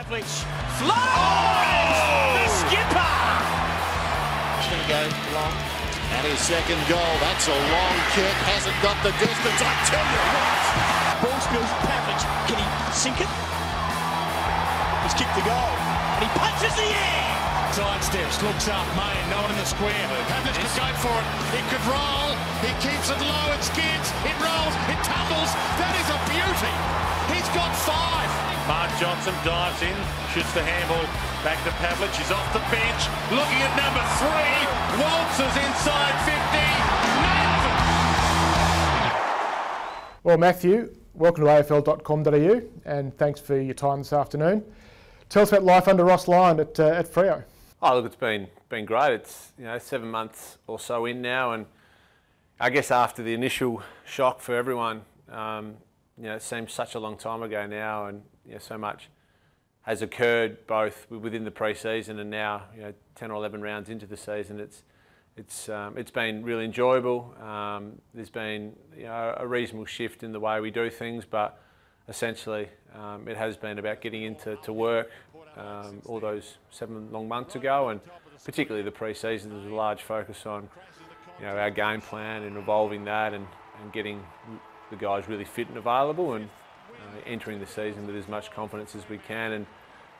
Pavlich flies! Oh! The skipper! He's going to go long. And his second goal. That's a long kick. Hasn't got the distance. I tell you what. Ball spills Pavlich. Can he sink it? He's kicked the goal. And he punches the air! Sidesteps, looks up, Mayne, no one in the square. Pavlich could go for it. It could roll. He keeps it low. It skids. It rolls. It tumbles. That is a beauty. He's got five. Mark Johnson dives in, shoots the handball back to Pavlich. He's off the bench, looking at number three. Walters inside 50. Nails Well, Matthew, welcome to AFL.com.au and thanks for your time this afternoon. Tell us about life under Ross Lyon at, uh, at Freo. Oh, look, it's been been great. It's you know seven months or so in now, and I guess after the initial shock for everyone, um, you know, it seems such a long time ago now, and you know, so much has occurred both within the pre-season and now, you know, ten or eleven rounds into the season. It's it's um, it's been really enjoyable. Um, there's been you know, a reasonable shift in the way we do things, but essentially um, it has been about getting into to work um, all those seven long months ago, and particularly the pre-season. There's a large focus on you know our game plan and evolving that, and, and getting the guys really fit and available, and uh, entering the season with as much confidence as we can. And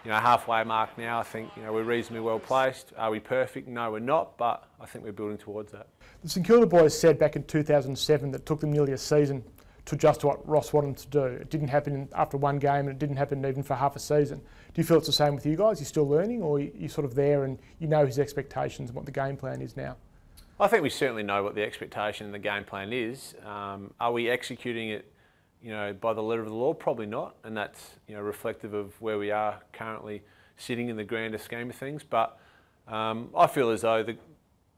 you know, halfway mark now, I think you know we're reasonably well placed. Are we perfect? No, we're not, but I think we're building towards that. The St Kilda boys said back in 2007 that it took them nearly a season to adjust to what Ross wanted to do. It didn't happen after one game and it didn't happen even for half a season. Do you feel it's the same with you guys? You're still learning or you're sort of there and you know his expectations and what the game plan is now? I think we certainly know what the expectation and the game plan is. Um, are we executing it, you know, by the letter of the law? Probably not, and that's you know reflective of where we are currently sitting in the grander scheme of things. But um, I feel as though the,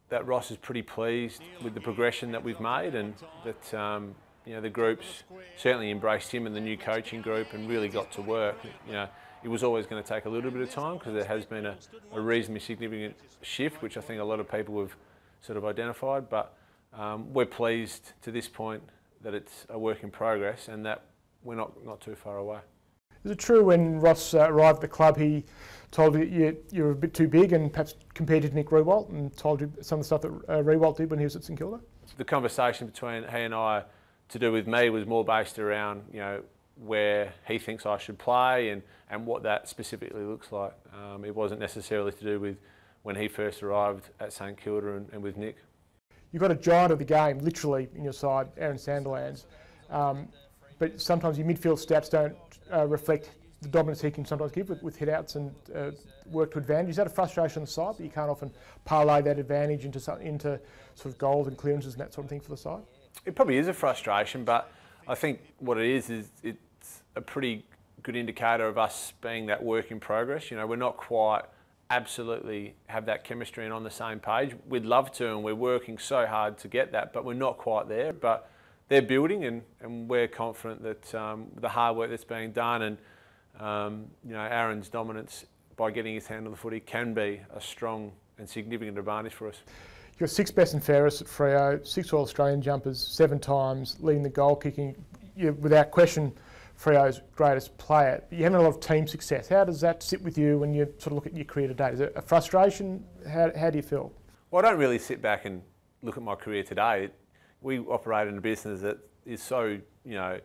that Ross is pretty pleased with the progression that we've made, and that um, you know the groups certainly embraced him and the new coaching group and really got to work. You know, it was always going to take a little bit of time because there has been a, a reasonably significant shift, which I think a lot of people have sort of identified. But um, we're pleased to this point that it's a work in progress and that we're not, not too far away. Is it true when Ross uh, arrived at the club he told you, you you were a bit too big and perhaps compared to Nick Riewoldt and told you some of the stuff that uh, Riewoldt did when he was at St Kilda? The conversation between he and I to do with me was more based around, you know, where he thinks I should play and, and what that specifically looks like. Um, it wasn't necessarily to do with when he first arrived at St Kilda and, and with Nick. You've got a giant of the game, literally, in your side, Aaron Sandilands. Um, but sometimes your midfield stats don't uh, reflect the dominance he can sometimes give with, with hit outs and uh, work to advantage. Is that a frustration on the side that you can't often parlay that advantage into, into sort of goals and clearances and that sort of thing for the side? It probably is a frustration, but I think what it is is it's a pretty good indicator of us being that work in progress. You know, we're not quite absolutely have that chemistry and on the same page. We'd love to, and we're working so hard to get that, but we're not quite there. But they're building, and, and we're confident that um, the hard work that's being done and um, you know Aaron's dominance by getting his hand on the footy can be a strong and significant advantage for us. You've got six best and fairest at Freo, six All Australian jumpers, seven times, leading the goal kicking. You're, without question, Freo's greatest player. You're having a lot of team success. How does that sit with you when you sort of look at your career today? Is it a frustration? How, how do you feel? Well, I don't really sit back and look at my career today. We operate in a business that is so, you know,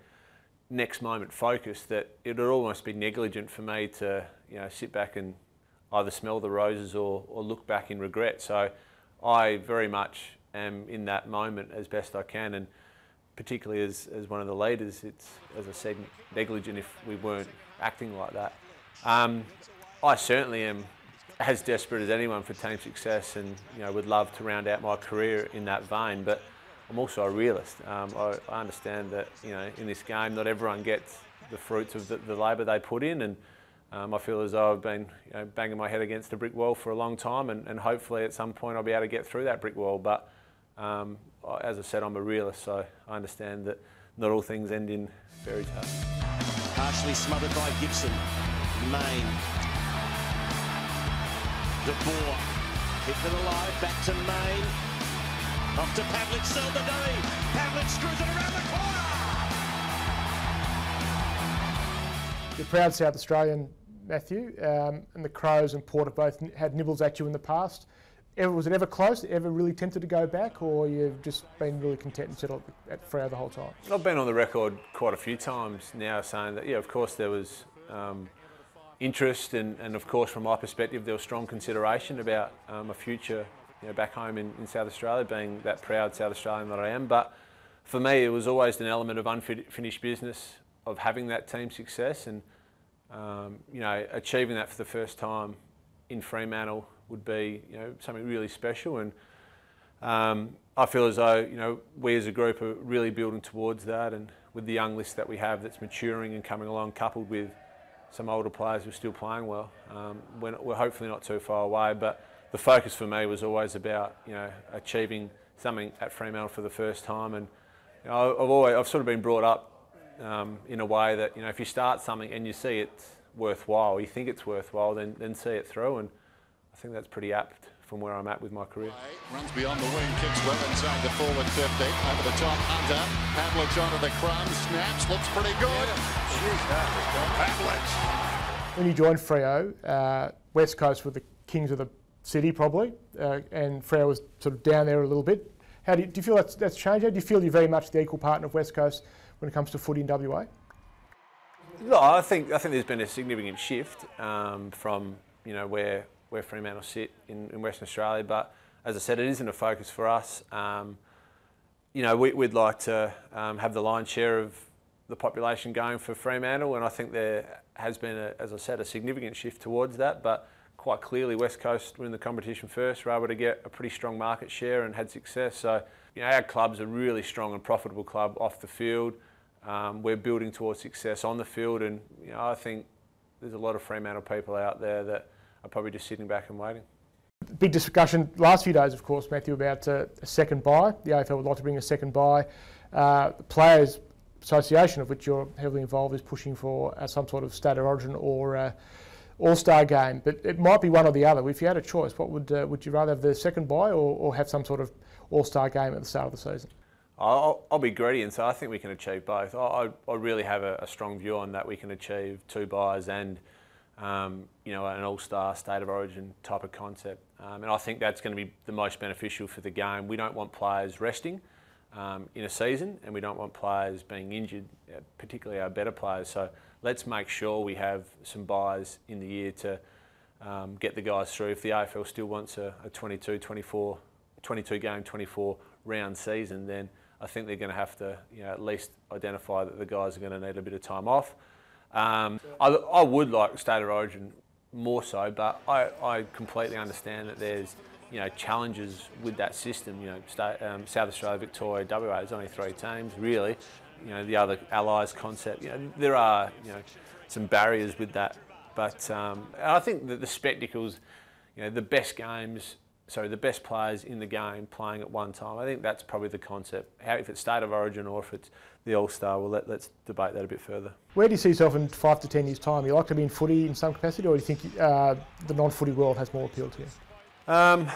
next moment focused that it would almost be negligent for me to, you know, sit back and either smell the roses or, or look back in regret. So I very much am in that moment as best I can and particularly as, as one of the leaders, it's, as I said, negligent if we weren't acting like that. Um, I certainly am as desperate as anyone for team success and you know would love to round out my career in that vein, but I'm also a realist. Um, I, I, understand that you know in this game not everyone gets the fruits of the, the labour they put in and um, I feel as though I've been you know, banging my head against a brick wall for a long time and, and hopefully at some point I'll be able to get through that brick wall. But um, as I said, I'm a realist, so I understand that not all things end in fairy tales. Partially smothered by Gibson. Mayne. De Boer. Hit it alive. Back to Mayne. Off to Pavlich. Sell the day. Pavlich screws it around the corner. You're proud South Australian Matthew, um, and the Crows and Port have both had nibbles at you in the past. Ever, was it ever close? Ever really tempted to go back, or you've just been really content and settled at Freo the whole time? I've been on the record quite a few times now saying that, yeah, of course there was um, interest, and, and, of course from my perspective there was strong consideration about um, a future you know, back home in, in South Australia, being that proud South Australian that I am. But for me, it was always an element of unfinished business of having that team success and um, you know achieving that for the first time in Fremantle would be you know something really special. And um, I feel as though you know we as a group are really building towards that. And with the young list that we have that's maturing and coming along coupled with some older players who are still playing well um, we're, we're hopefully not too far away. But the focus for me was always about you know achieving something at Fremantle for the first time. And you know, I've always I've sort of been brought up um, in a way that you know if you start something and you see it's worthwhile you think it's worthwhile then then see it through. And I think that's pretty apt from where I'm at with my career. Runs beyond the wing, kicks well inside the forward 50. Over the top, Hunter. Pavlich onto the crumb, snaps, looks pretty good. When you joined Freo, uh, West Coast were the kings of the city probably, uh, and Freo was sort of down there a little bit. How do you, do you feel that's, that's changed? How do you feel you're very much the equal partner of West Coast when it comes to footy in WA? No, I think I think there's been a significant shift um, from you know where where Fremantle sit in, in, Western Australia. But as I said, it isn't a focus for us. Um, you know, we, would like to um, have the lion's share of the population going for Fremantle, and I think there has been, a, as I said, a significant shift towards that. But quite clearly, West Coast were in the competition first, were able to get a pretty strong market share and had success. So, you know, our club's a really strong and profitable club off the field. Um, we're building towards success on the field, and you know, I think there's a lot of Fremantle people out there that are probably just sitting back and waiting. Big discussion last few days, of course, Matthew, about uh, a second bye. The AFL would like to bring a second bye. Uh, the Players Association, of which you're heavily involved, is pushing for uh, some sort of state of origin or uh, all-star game. But it might be one or the other. If you had a choice, what would uh, would you rather have the second bye or, or have some sort of all-star game at the start of the season? I'll, I'll, be greedy and say I think we can achieve both. I, I really have a, a, strong view on that we can achieve two byes and um, you know, an all-star state of origin type of concept. Um, and I think that's going to be the most beneficial for the game. We don't want players resting um, in a season and we don't want players being injured, uh, particularly our better players. So let's make sure we have some byes in the year to um, get the guys through. If the AFL still wants a, a 22, 24, 22 game, 24 round season, then I think they're going to have to you know, at least identify that the guys are going to need a bit of time off. Um, I, I, would like State of Origin more so, but I, I, completely understand that there's you know challenges with that system. You know, State, um, South Australia, Victoria, WA. There's only three teams really. You know, the other allies concept. You know, there are you know some barriers with that, but um, I think that the spectacles, you know, the best games sorry, the best players in the game playing at one time. I think that's probably the concept. How, if it's state of origin or if it's the All Star, well, let, us debate that a bit further. Where do you see yourself in five to ten years' time? You like to be in footy in some capacity, or do you think uh, the non-footy world has more appeal to you? Um,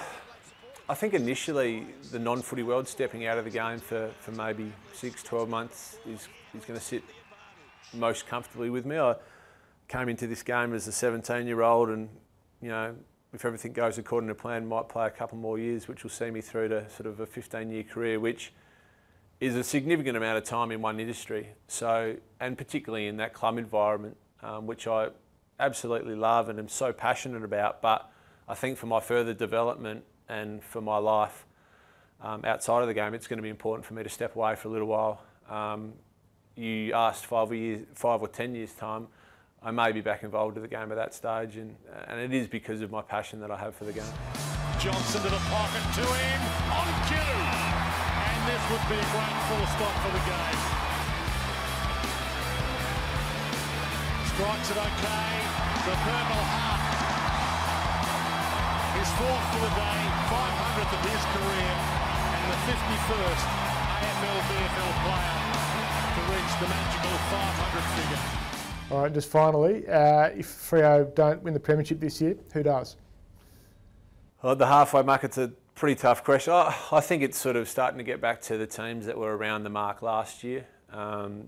I think initially the non-footy world stepping out of the game for, for maybe six, 12 months is, is going to sit most comfortably with me. I came into this game as a 17 year old and, you know, if everything goes according to plan, might play a couple more years, which will see me through to sort of a 15-year career, which is a significant amount of time in one industry. So, and particularly in that club environment, um, which I absolutely love and am so passionate about. But I think for my further development and for my life um, outside of the game, it's going to be important for me to step away for a little while. Um, you asked five, years, five or ten years time. I may be back involved with the game at that stage, and, and it is because of my passion that I have for the game. Johnson to the pocket, to him, on cue! And this would be a great full stop for the game. Strikes it okay, the purple heart. His fourth for the day, 500th of his career, and the 51st AFL VFL player to reach the magical 500 figure. All right, just finally, uh, if Freo don't win the premiership this year, who does? Well, the halfway mark, it's a pretty tough question. I, I, think it's sort of starting to get back to the teams that were around the mark last year. Um,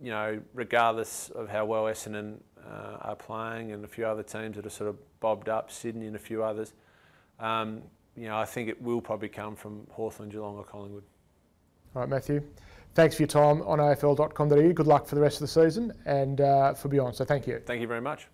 you know, regardless of how well Essendon uh, are playing and a few other teams that are sort of bobbed up, Sydney and a few others, um, you know, I think it will probably come from Hawthorn, Geelong or Collingwood. All right, Matthew. Thanks for your time on afl.com.au. Good luck for the rest of the season and uh, for beyond. So thank you. Thank you very much.